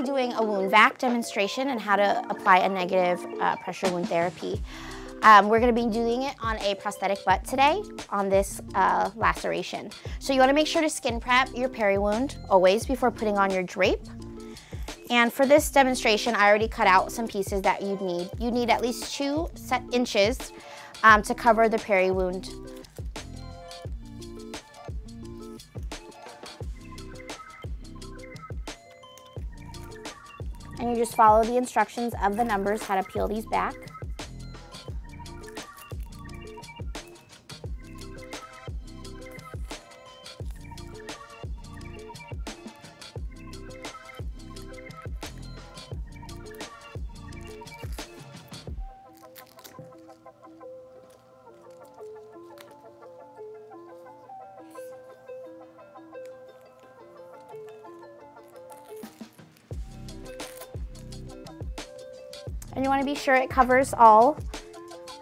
be doing a wound vac demonstration and how to apply a negative uh, pressure wound therapy. Um, we're gonna be doing it on a prosthetic butt today on this uh, laceration. So you wanna make sure to skin prep your peri wound always before putting on your drape. And for this demonstration, I already cut out some pieces that you'd need. You need at least two set inches um, to cover the peri wound. And you just follow the instructions of the numbers how to peel these back. And you want to be sure it covers all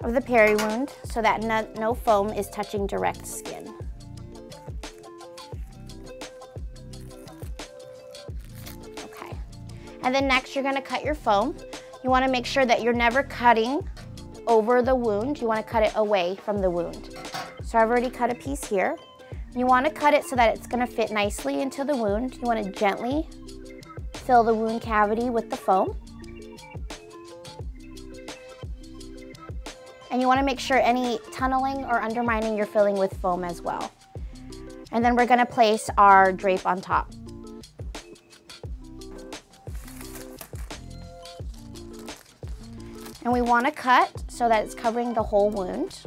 of the peri wound so that no, no foam is touching direct skin. Okay. And then next you're going to cut your foam. You want to make sure that you're never cutting over the wound. You want to cut it away from the wound. So I've already cut a piece here. You want to cut it so that it's going to fit nicely into the wound. You want to gently fill the wound cavity with the foam. And you wanna make sure any tunneling or undermining you're filling with foam as well. And then we're gonna place our drape on top. And we wanna cut so that it's covering the whole wound.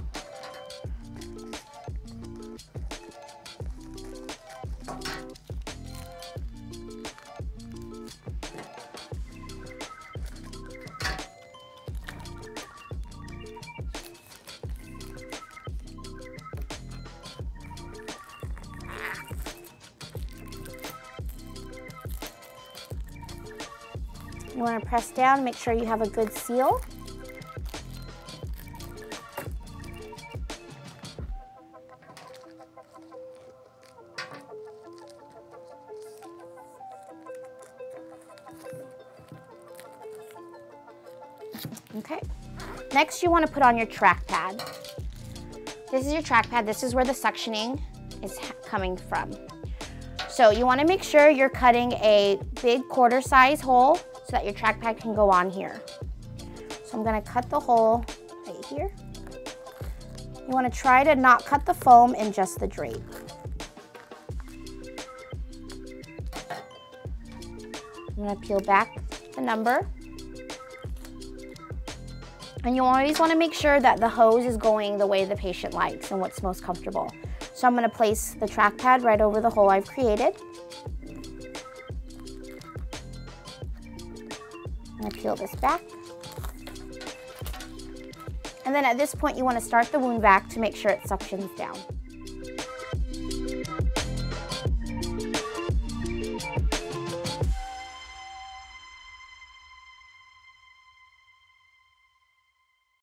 You want to press down, make sure you have a good seal. Okay. Next, you want to put on your track pad. This is your track pad. This is where the suctioning is coming from. So you want to make sure you're cutting a big quarter size hole so that your track pad can go on here. So I'm gonna cut the hole right here. You wanna try to not cut the foam in just the drape. I'm gonna peel back the number. And you always wanna make sure that the hose is going the way the patient likes and what's most comfortable. So I'm gonna place the track pad right over the hole I've created. I'm gonna peel this back. And then at this point, you wanna start the wound vac to make sure it suctions down.